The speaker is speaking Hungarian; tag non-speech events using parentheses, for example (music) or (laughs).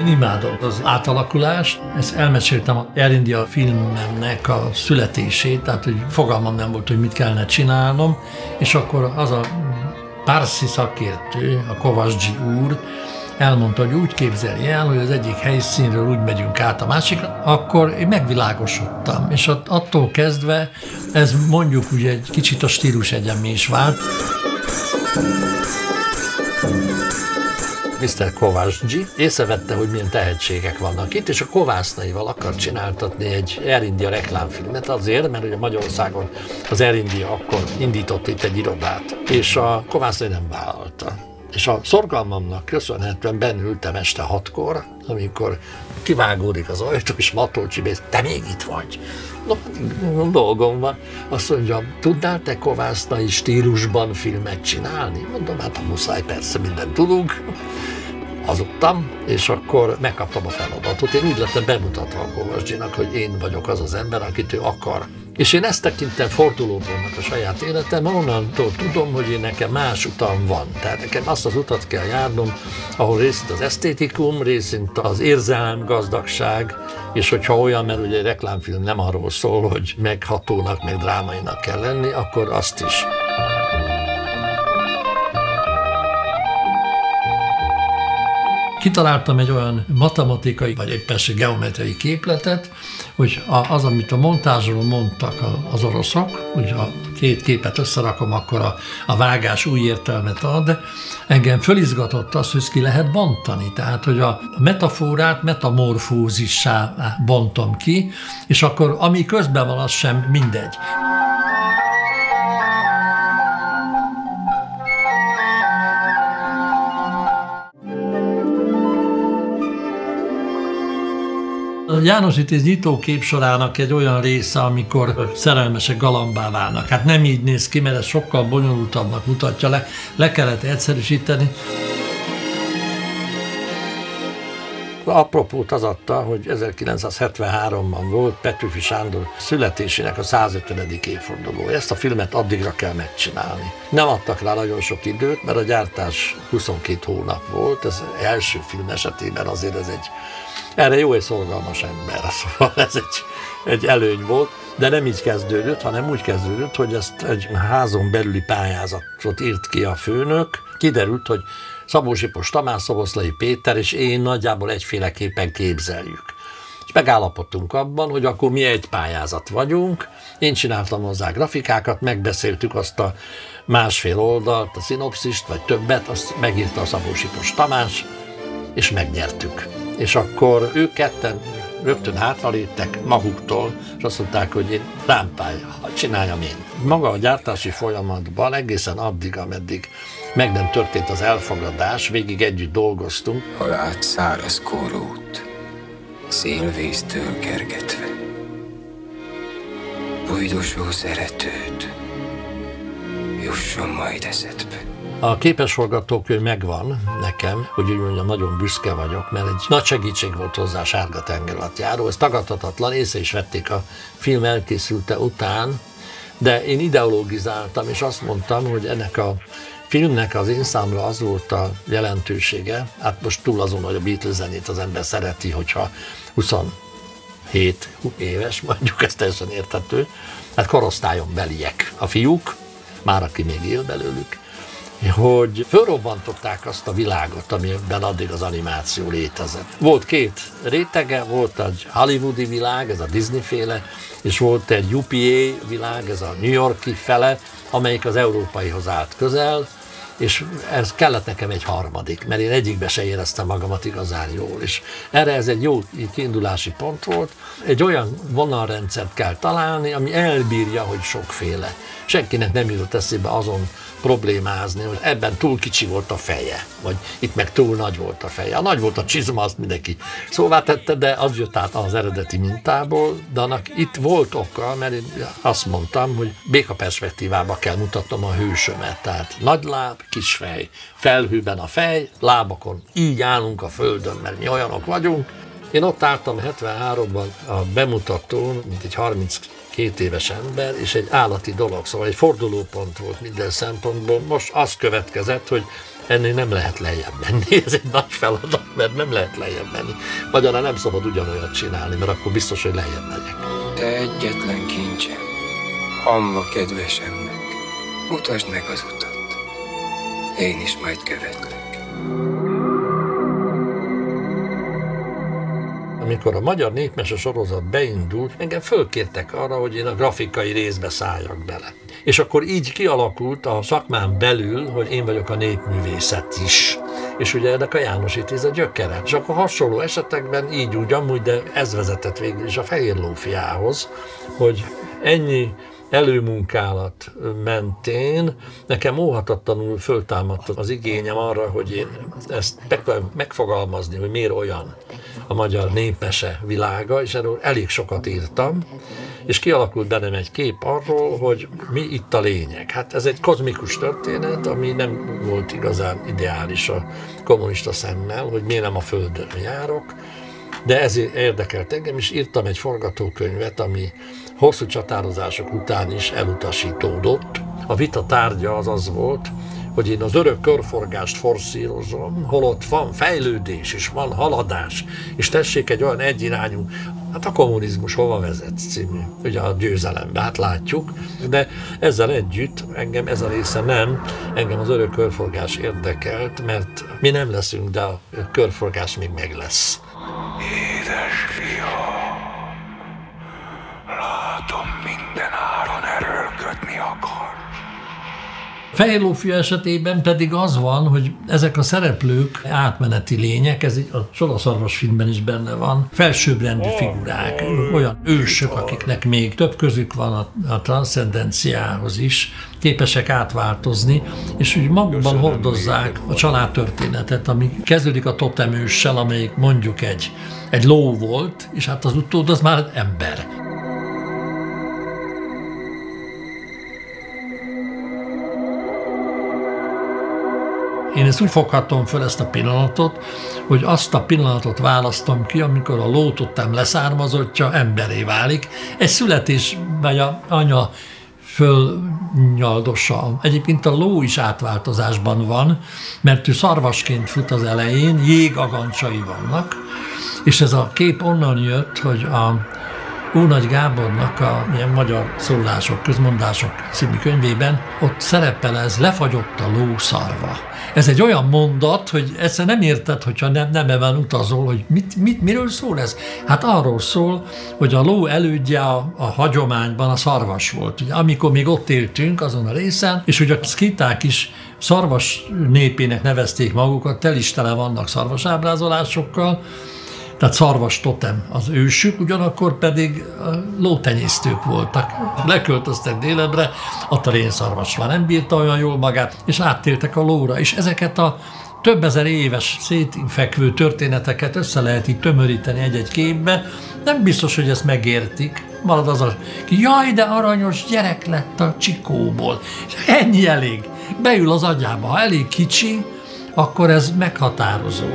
Én imádom az átalakulást. Ezt elmeséltem a Air India filmemnek a születését, tehát hogy fogalmam nem volt, hogy mit kellene csinálnom, és akkor az a Parsi szakértő, a Kovasgyi úr, elmondta, hogy úgy képzelje el, hogy az egyik helyszínről úgy megyünk át a másikra, akkor én megvilágosodtam, és attól kezdve ez mondjuk ugye egy kicsit a stílus egyemé is vált. Mr. Kovácsgyi észrevette, hogy milyen tehetségek vannak itt, és a kovásznaival akar csináltatni egy Air India reklámfilmet azért, mert ugye Magyarországon az Air India akkor indított itt egy irodát, és a kovásznai nem vállalta. És a szorgalmamnak köszönhetően bennültem este hatkor, amikor kivágódik az ajtó, és Matolcsi Bész, te még itt vagy. No, dolgom van. Azt mondja, tudnál te kovásznai stílusban filmet csinálni? Mondom, hát a muszáj, persze, mindent tudunk hazudtam, és akkor megkaptam a feladatot. Én úgy lettem bemutatva a Kovasgyinak, hogy én vagyok az az ember, akit ő akar. És én ezt tekintem fordulópontnak a saját életem, onnantól tudom, hogy én nekem más utam van. Tehát nekem azt az utat kell járnom, ahol részint az esztétikum, részint az érzelem, gazdagság, és hogyha olyan, mert ugye egy reklámfilm nem arról szól, hogy meghatónak, meg drámainak kell lenni, akkor azt is. kitaláltam egy olyan matematikai, vagy persze geometriai képletet, hogy az, amit a montázsról mondtak az oroszok, hogy a két képet összerakom, akkor a, a vágás új értelmet ad, engem fölizgatott az, hogy ki lehet bontani. Tehát, hogy a metaforát metamorfózissá bontom ki, és akkor ami közben van, az sem mindegy. János Vitéz nyitókép sorának egy olyan része, amikor szerelmesek galambá válnak. Hát nem így néz ki, mert ez sokkal bonyolultabbnak mutatja le, le kellett egyszerűsíteni. Apropót az adta, hogy 1973-ban volt Petőfi Sándor születésének a 150. évfordulója. Ezt a filmet addigra kell megcsinálni. Nem adtak rá nagyon sok időt, mert a gyártás 22 hónap volt. Ez első film esetében azért ez egy erre jó és szolgalmas ember, (laughs) szóval ez egy, egy előny volt, de nem így kezdődött, hanem úgy kezdődött, hogy ezt egy házon belüli pályázatot írt ki a főnök, kiderült, hogy Szabó Sipos Tamás, Szoboszlai Péter és én nagyjából egyféleképpen képzeljük. És megállapodtunk abban, hogy akkor mi egy pályázat vagyunk, én csináltam hozzá grafikákat, megbeszéltük azt a másfél oldalt, a szinopszist, vagy többet, azt megírta a Szabó Sipos Tamás, és megnyertük és akkor ők ketten rögtön hátraléptek maguktól, és azt mondták, hogy én rám pálya, csináljam én. Maga a gyártási folyamatban egészen addig, ameddig meg nem történt az elfogadás, végig együtt dolgoztunk. Ha lát száraz kórót, szélvíztől kergetve, bujdosó szeretőt, jusson majd eszedbe. A képes forgatókönyv megvan nekem, hogy úgy mondjam, nagyon büszke vagyok, mert egy nagy segítség volt hozzá a Sárga tengeralattjáró. Ez tagadhatatlan, észre is vették a film elkészülte után, de én ideologizáltam, és azt mondtam, hogy ennek a filmnek az én számra az volt a jelentősége, hát most túl azon, hogy a Beatles zenét az ember szereti, hogyha 27 éves, mondjuk ez teljesen értető, hát korosztályon beliek a fiúk, már aki még él belőlük, hogy fölrobbantották azt a világot, amiben addig az animáció létezett. Volt két rétege, volt egy hollywoodi világ, ez a Disney féle, és volt egy UPA világ, ez a New Yorki fele, amelyik az európaihoz állt közel, és ez kellett nekem egy harmadik, mert én egyikbe se éreztem magamat igazán jól, és erre ez egy jó kiindulási pont volt. Egy olyan vonalrendszert kell találni, ami elbírja, hogy sokféle. Senkinek nem jutott eszébe azon problémázni, hogy ebben túl kicsi volt a feje, vagy itt meg túl nagy volt a feje. A nagy volt a csizma, azt mindenki szóvá tette, de az jött át az eredeti mintából, de annak itt volt oka, mert én azt mondtam, hogy béka perspektívába kell mutatnom a hősömet, tehát nagy láb, kis fej, felhőben a fej, lábakon így állunk a földön, mert mi olyanok vagyunk. Én ott álltam 73-ban a bemutatón, mint egy 30 két éves ember, és egy állati dolog, szóval egy fordulópont volt minden szempontból. Most az következett, hogy ennél nem lehet lejjebb menni, (laughs) ez egy nagy feladat, mert nem lehet lejjebb menni. Magyarán nem szabad ugyanolyat csinálni, mert akkor biztos, hogy lejjebb megyek. Te egyetlen kincsem, hamva kedvesemnek, mutasd meg az utat. Én is majd követlek. Amikor a Magyar Népmese sorozat beindult, engem fölkértek arra, hogy én a grafikai részbe szálljak bele. És akkor így kialakult a szakmán belül, hogy én vagyok a népművészet is. És ugye ennek a Jánosi Tíz a gyökere. És akkor hasonló esetekben így úgy amúgy, de ez vezetett végül is a Fehér Lófiához, hogy ennyi előmunkálat mentén nekem óhatatlanul föltámadt az igényem arra, hogy én ezt megfogalmazni, hogy miért olyan a magyar népmese világa, és erről elég sokat írtam, és kialakult bennem egy kép arról, hogy mi itt a lényeg. Hát ez egy kozmikus történet, ami nem volt igazán ideális a kommunista szemmel, hogy miért nem a Földön járok, de ez érdekelt engem, és írtam egy forgatókönyvet, ami hosszú csatározások után is elutasítódott. A vita tárgya az az volt, hogy én az örök körforgást forszírozom, holott van fejlődés, és van haladás, és tessék egy olyan egyirányú, hát a kommunizmus hova vezet című, ugye a győzelembe, hát látjuk, de ezzel együtt engem ez a része nem, engem az örök körforgás érdekelt, mert mi nem leszünk, de a körforgás még meg lesz. и даже Fejlófia esetében pedig az van, hogy ezek a szereplők átmeneti lények, ez a Solaszarvas filmben is benne van, felsőbbrendű figurák, olyan ősök, akiknek még több közük van a, a transzcendenciához is, képesek átváltozni, és úgy magukban hordozzák a családtörténetet, ami kezdődik a totemőssel, amelyik mondjuk egy, egy ló volt, és hát az utód az már ember. Én ezt úgy foghatom föl ezt a pillanatot, hogy azt a pillanatot választom ki, amikor a lótottam leszármazottja emberé válik. Egy születés, vagy a anya fölnyaldossa. Egyébként a ló is átváltozásban van, mert ő szarvasként fut az elején, jégagancsai vannak, és ez a kép onnan jött, hogy a Ónagy Gábornak a ilyen magyar szólások, közmondások című könyvében ott szerepel ez, lefagyott a ló szarva. Ez egy olyan mondat, hogy egyszer nem érted, hogyha nem, nem ebben utazol, hogy mit, mit, miről szól ez? Hát arról szól, hogy a ló elődje a, a hagyományban a szarvas volt. Ugye, amikor még ott éltünk azon a részen, és hogy a szkiták is szarvas népének nevezték magukat, tel is tele vannak szarvasábrázolásokkal, tehát szarvas totem az ősük, ugyanakkor pedig lótenyésztők voltak. Leköltöztek délebre, a szarvas már nem bírta olyan jól magát, és áttéltek a lóra, és ezeket a több ezer éves szétinfekvő történeteket össze lehet így tömöríteni egy-egy képbe, nem biztos, hogy ezt megértik. Marad az a, jaj, de aranyos gyerek lett a csikóból. És ennyi elég. Beül az agyába. Ha elég kicsi, akkor ez meghatározó.